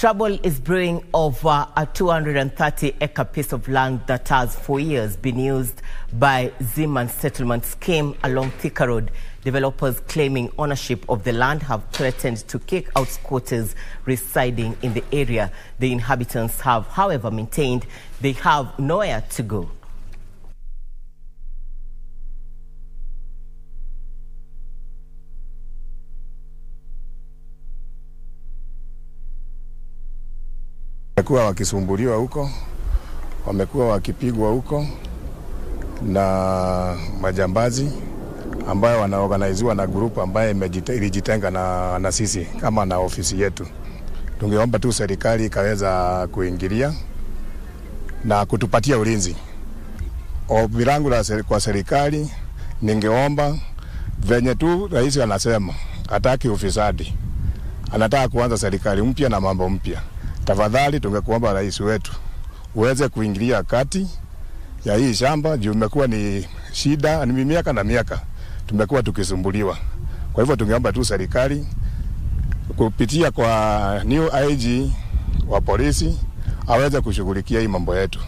Trouble is brewing over a 230 acre piece of land that has for years been used by Zeman settlement scheme along Thika Road. Developers claiming ownership of the land have threatened to kick out squatters residing in the area. The inhabitants have, however, maintained they have nowhere to go. Wamekuwa wakisumbuliwa huko, wamekuwa wakipigwa huko na majambazi ambayo wanaorganiziwa na grupu ambayo ilijitenga na, na sisi kama na ofisi yetu. Tungeomba tu serikali ikaweza kuingilia na kutupatia ulinzi. Ombi langu kwa serikali, ningeomba venye tu rais anasema hataki ufisadi, anataka kuanza serikali mpya na mambo mpya tafadhali tungekuomba rais wetu uweze kuingilia kati ya hii shamba juu imekuwa ni shida, ni miaka na miaka tumekuwa tukisumbuliwa. Kwa hivyo tungeomba tu serikali kupitia kwa new IG wa polisi aweze kushughulikia hii mambo yetu.